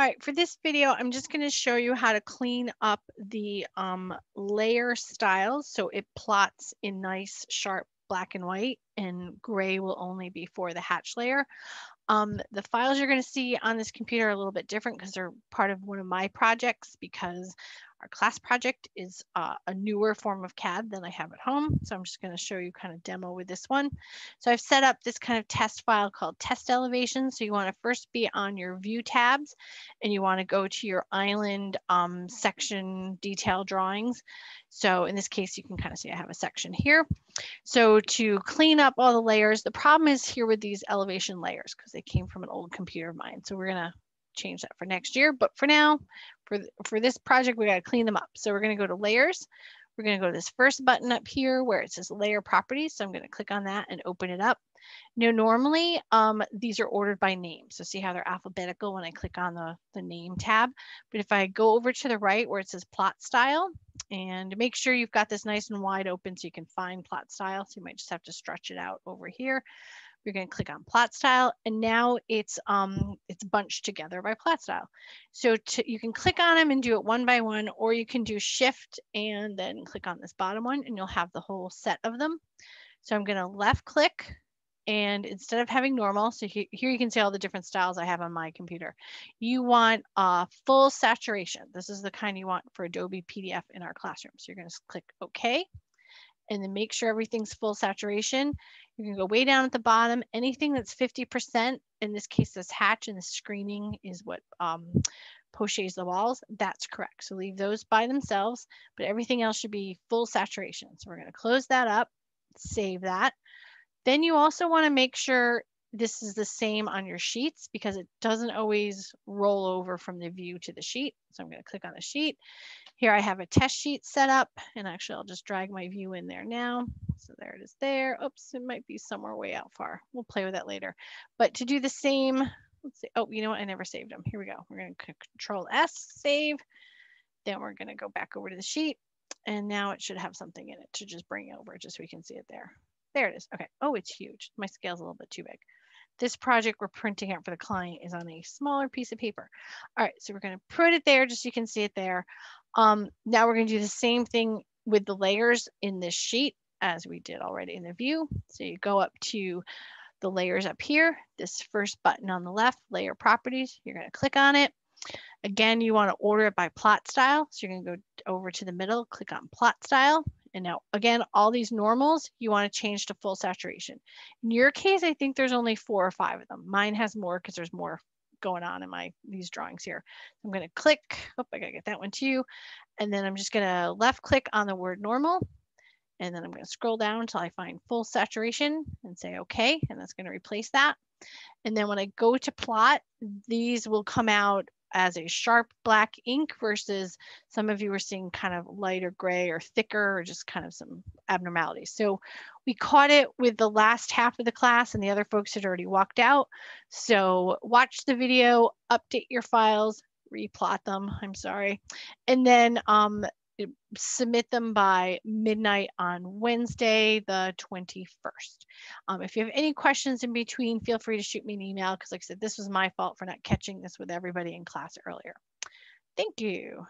All right, for this video, I'm just going to show you how to clean up the um, layer styles so it plots in nice, sharp black and white, and gray will only be for the hatch layer. Um, the files you're going to see on this computer are a little bit different because they're part of one of my projects because our class project is uh, a newer form of CAD than I have at home. So I'm just going to show you kind of demo with this one. So I've set up this kind of test file called test elevation. So you want to first be on your view tabs and you want to go to your island um, section detail drawings. So in this case, you can kind of see I have a section here. So to clean up all the layers, the problem is here with these elevation layers because they came from an old computer of mine. So we're going to change that for next year. But for now, for, for this project, we got to clean them up. So we're going to go to layers. We're going to go to this first button up here where it says layer properties. So I'm going to click on that and open it up. Now, normally um, these are ordered by name. So see how they're alphabetical when I click on the, the name tab. But if I go over to the right where it says plot style and make sure you've got this nice and wide open so you can find plot style. So you might just have to stretch it out over here. You're going to click on plot style and now it's um it's bunched together by plot style. So to, you can click on them and do it one by one, or you can do shift and then click on this bottom one and you'll have the whole set of them. So I'm going to left click and instead of having normal, so here, here you can see all the different styles I have on my computer. You want a full saturation. This is the kind you want for Adobe PDF in our classroom. So you're going to click OK and then make sure everything's full saturation. You can go way down at the bottom. Anything that's 50%, in this case, this hatch and the screening is what um, poches the walls, that's correct. So leave those by themselves, but everything else should be full saturation. So we're gonna close that up, save that. Then you also wanna make sure this is the same on your sheets because it doesn't always roll over from the view to the sheet. So I'm going to click on the sheet. Here I have a test sheet set up and actually I'll just drag my view in there now. So there it is there. Oops, it might be somewhere way out far. We'll play with that later. But to do the same, let's see. Oh, you know what? I never saved them. Here we go. We're going to control S, save. Then we're going to go back over to the sheet and now it should have something in it to just bring over just so we can see it there. There it is. Okay. Oh, it's huge. My scale's a little bit too big. This project we're printing out for the client is on a smaller piece of paper. All right, so we're going to put it there just so you can see it there. Um, now we're going to do the same thing with the layers in this sheet as we did already in the view. So you go up to the layers up here, this first button on the left, layer properties, you're going to click on it. Again, you want to order it by plot style. So you're going to go over to the middle, click on plot style, and now again, all these normals, you want to change to full saturation. In your case, I think there's only four or five of them. Mine has more because there's more going on in my these drawings here. I'm going to click, oh, I gotta get that one too. And then I'm just going to left click on the word normal. And then I'm going to scroll down until I find full saturation and say okay. And that's going to replace that. And then when I go to plot, these will come out as a sharp black ink versus some of you are seeing kind of lighter gray or thicker or just kind of some abnormalities. So we caught it with the last half of the class and the other folks had already walked out. So watch the video, update your files, replot them, I'm sorry. And then um, submit them by midnight on Wednesday, the 21st. Um, if you have any questions in between, feel free to shoot me an email because like I said, this was my fault for not catching this with everybody in class earlier. Thank you.